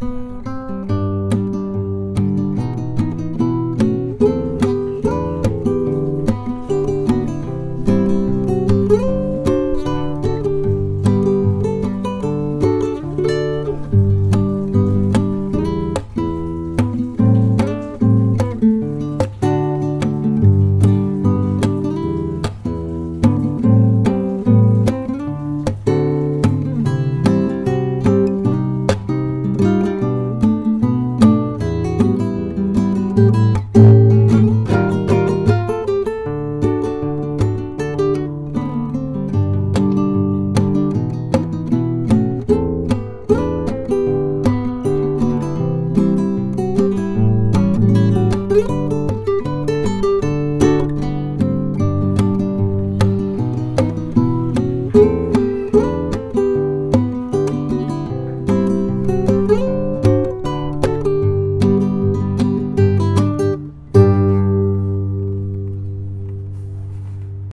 Bye.